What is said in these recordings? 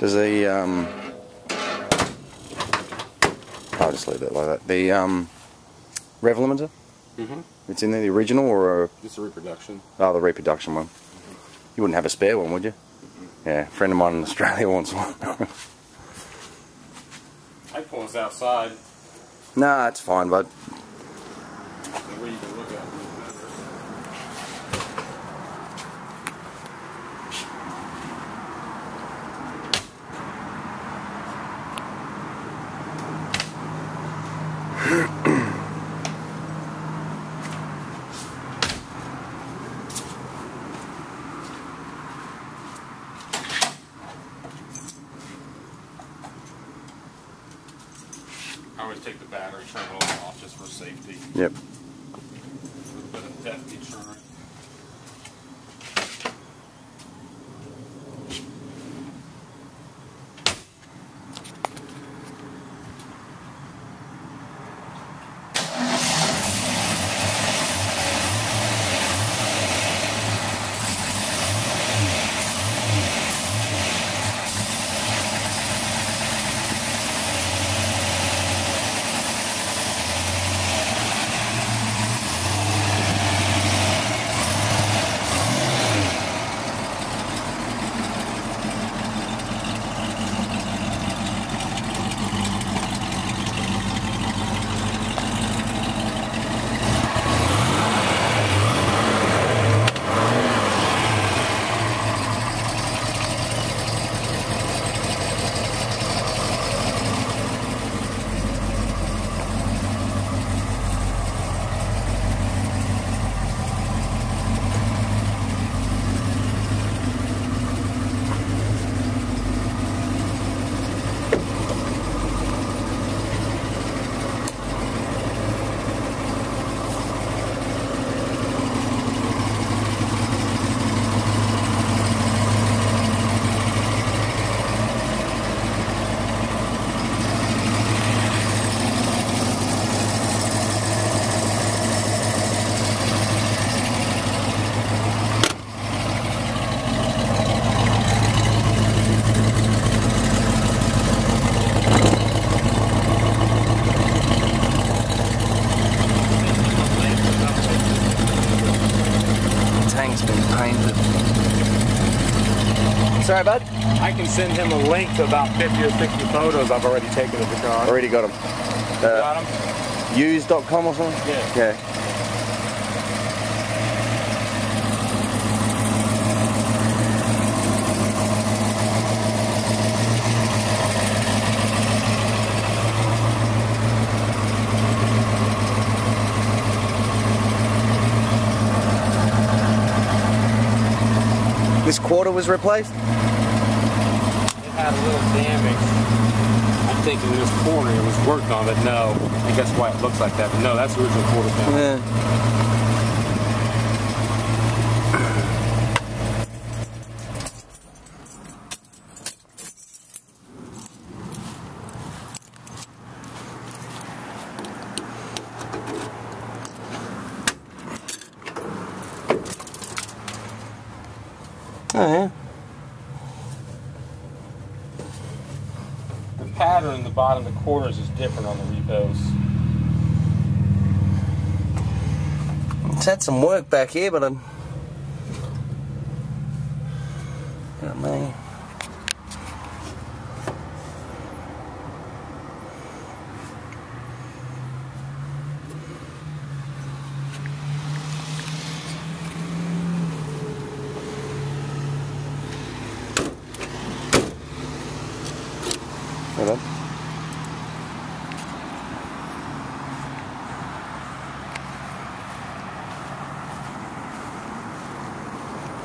Does the um, I'll just leave that like that. The um, rev limiter, Mm-hmm. it's in there, the original or a, It's a reproduction. oh, the reproduction one. You wouldn't have a spare one, would you? Yeah, a friend of mine in Australia wants one. I pull this outside. nah, it's fine, bud. Where you can look at it. I always take the battery terminal off just for safety. Yep. A little bit of theft deterrent. Tank's been painted. Sorry, bud. I can send him a link to about 50 or 60 photos I've already taken of the car. Already got them. Uh, Got him? used.com or something? Yeah. Yeah. This quarter was replaced? It had a little damage. I'm thinking in this corner it was worked on, but no. I think that's why it looks like that. But no, that's the original quarter panel. Yeah. Pattern in the bottom of the quarters is different on the repos. It's had some work back here, but I'm. Got.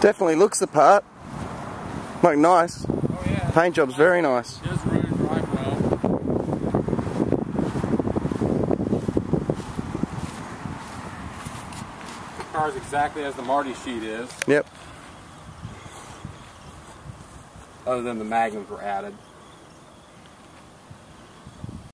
Definitely looks the part. Like nice. Oh yeah. Paint job's very nice. Just really drive well. Car's exactly as the Marti sheet is, Yep. other than the magnums were added.